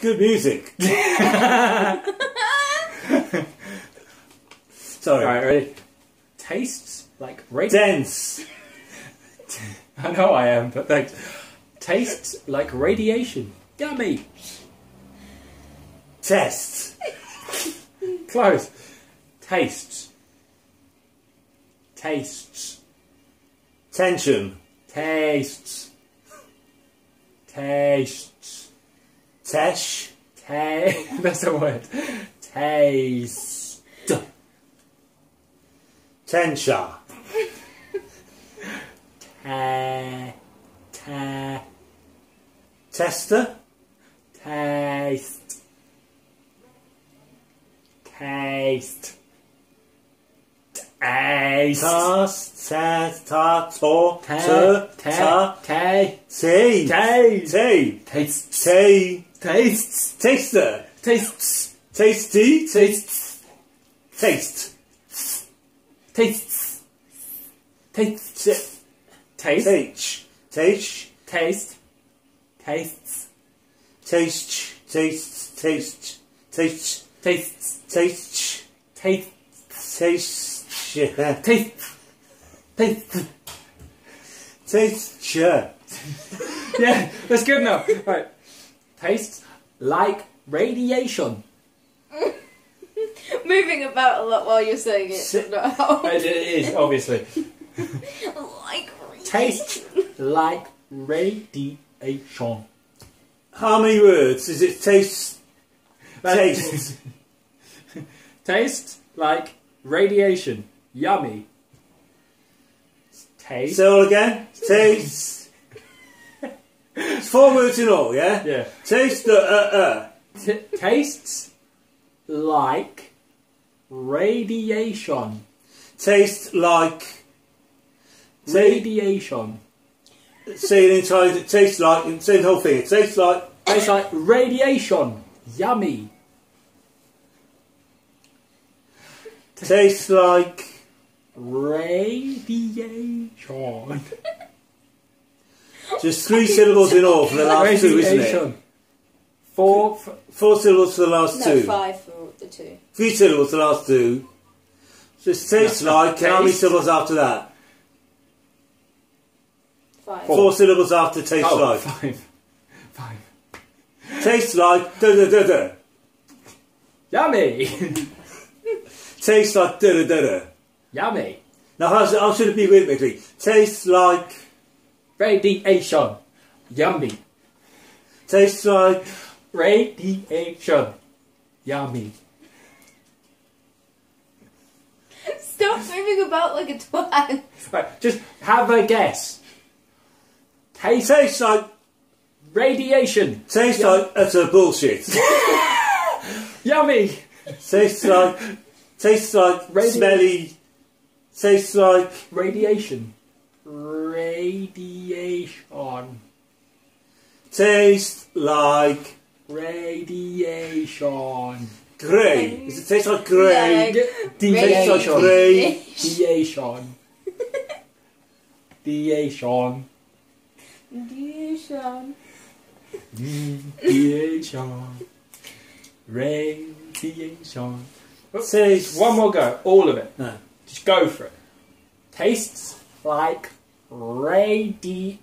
good music. Sorry. Alright, ready? Tastes like radiation. Dense. I know I am, but thanks. Tastes like radiation. Yummy. Test. Close. Tastes. Tastes. Tension. Tastes. Tastes. Tesh. Ta- That's a word. Taste. Tensha. Ta- ta- Tester. taste. Taste. Taste. Tas. Ta. Ta. To. Ta- ta- Ta. ta- Say. Taste. Say. Tastes. Taster. Tastes. Tasty. Tastes. Taste. Tastes. Tastes. Taste. H. Taste. Taste. Tastes. Taste. Taste. Taste. Taste. Tastes. Taste. Taste. Taste. Taste. Taste. Taste. Yeah, that's good enough. Right. Tastes like radiation. Moving about a lot while you're saying S- it. Not how. It is, obviously. like Tastes like radiation. How many words is it? Taste. That- Taste. Tastes like radiation. Yummy. Taste. Say all again. Taste. It's four words in all, yeah? yeah. Taste the uh uh. T- tastes like radiation. Taste like. Radiation. say it inside. It tastes like. Say the whole thing. It tastes like. Tastes like radiation. Yummy. Tastes like. Radiation. Just three syllables in all for the last two, isn't it? Four. F- Four syllables for the last no two. five for the two. Three syllables for the last two. Just tastes No, like. How many syllables after that? Five. Four syllables after tastes oh, like. five. Five. Tastes like. Da da da da. Yummy. Tastes like. Da da da da. Yummy. Now, how's how should it be rhythmically? Tastes like. Radiation. Yummy. Tastes like. Radiation. Yummy. Stop moving about like a twat. Right, just have a guess. Taste Tastes like. radiation. Tastes like. utter bullshit. Yummy. tastes like. Tastes like. Radi- Smelly. Tastes like. Radiation. Radiation. Tastes like. Radiation. Grey. Does it taste like grey? Yeah. Tastes like Radiation. grey. Radiation. Radiation. Radiation. Radiation. Radiation. Oh, Tastes. One more go. All of it. No. Just go for it. Tastes like radiation.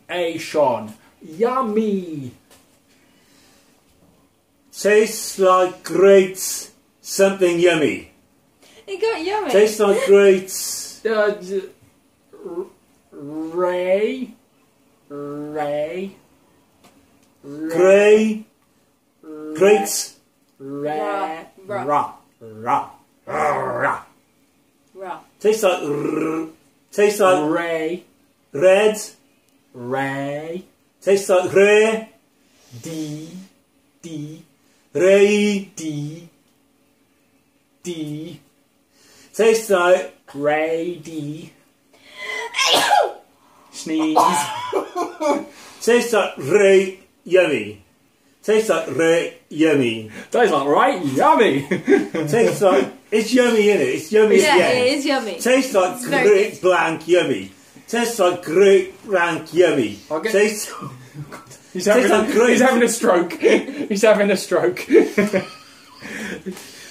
Yummy. Tastes like great something yummy. It got yummy. Tastes like great. Uh, ray. Ray. Grey. Great. Ra. Ra. Ra. Ra. Ra. Raw. Tastes like. r- Tastes like Ray. Red. Ray. Tastes like rare. D. D. Ray. D. D. Tastes like. Ray. D. Sneeze. Tastes like ray yummy. Tastes like ray yummy. Tastes like right yummy. Tastes like. It's yummy in it. It's yummy yeah, at it is yummy. Tastes like It's great blank yummy. Tastes like great blank yummy. Okay. Tastes. He's having, Tastes like a, grape. he's having a stroke. he's having a stroke.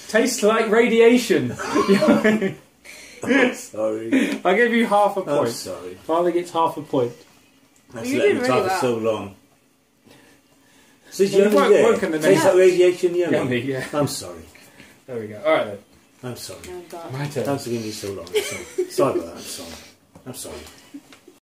Tastes like radiation. I'm sorry. I give you half a I'm point. sorry. Father gets half a point. That's You let did me really talk for well. so long. Since you're you've only wo- there, tastes name. like radiation yummy. Yummy, yeah. I'm sorry. There we go. All right then. I'm sorry. Oh god. My turn. Thanks for giving me so long. I'm sorry. sorry about that. I'm sorry. I'm sorry.